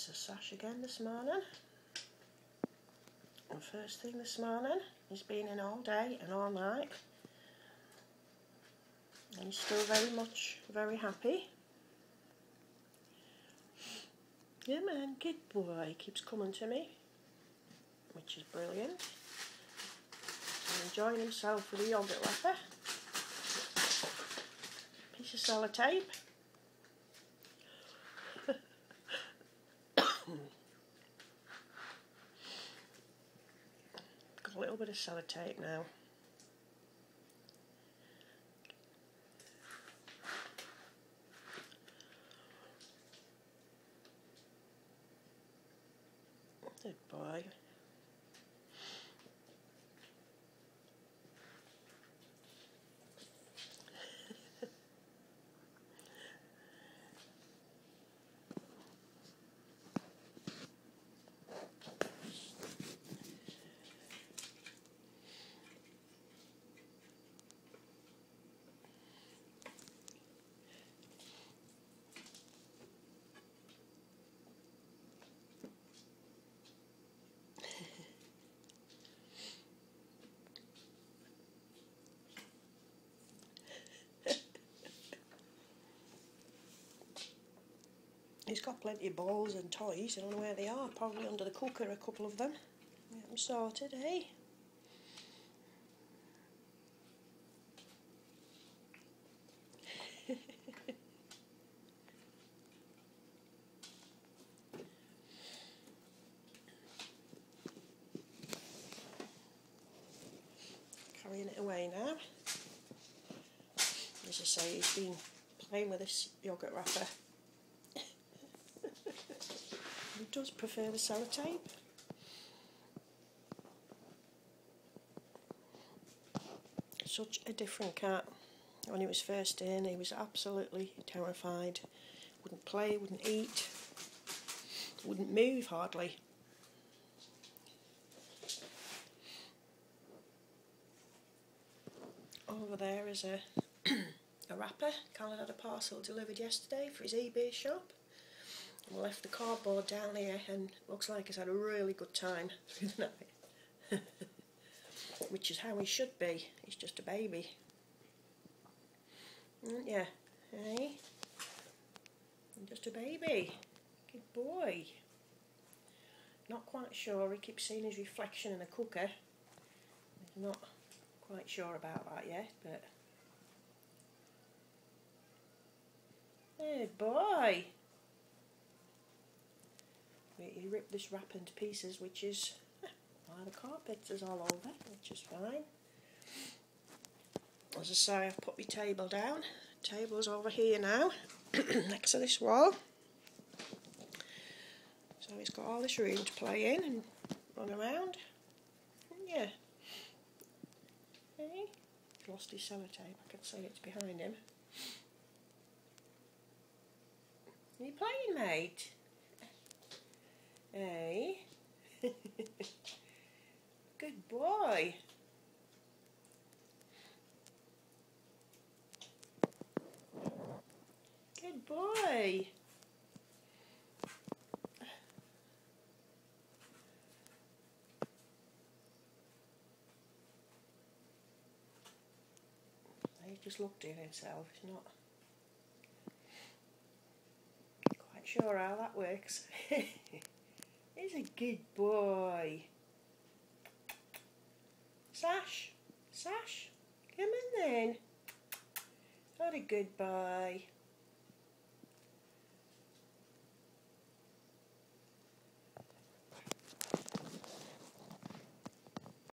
Mr. Sash again this morning. And first thing this morning, he's been in all day and all night. And he's still very much very happy. Yeah man, good boy, keeps coming to me, which is brilliant. He's enjoying himself with a yoghurt wrapper. Piece of sellotape. Got a little bit of sellotape now. Good boy. He's got plenty of balls and toys. I don't know where they are. Probably under the cooker, a couple of them. Get them sorted, eh? Carrying it away now. As I say, he's been playing with this yoghurt wrapper he does prefer the sellotape. Such a different cat. When he was first in, he was absolutely terrified. Wouldn't play, wouldn't eat, wouldn't move hardly. Over there is a a wrapper. Colin had a parcel delivered yesterday for his eBay shop. We left the cardboard down here and looks like he's had a really good time through the night. Which is how he should be. He's just a baby. Mm, yeah, hey? Just a baby. Good boy. Not quite sure. He keeps seeing his reflection in the cooker. He's not quite sure about that yet, but... Good boy ripped this wrap into pieces, which is why the carpet is all over, which is fine. As I say, I've put my table down. Table's over here now, next to this wall. So he's got all this room to play in and run around. Yeah. Hey, lost his sellotape. I can see it's behind him. Are you playing, mate? Hey. Good boy. Good boy. He just looked at himself. He's not quite sure how that works. He's a good boy. Sash, Sash, come in then. What a good boy.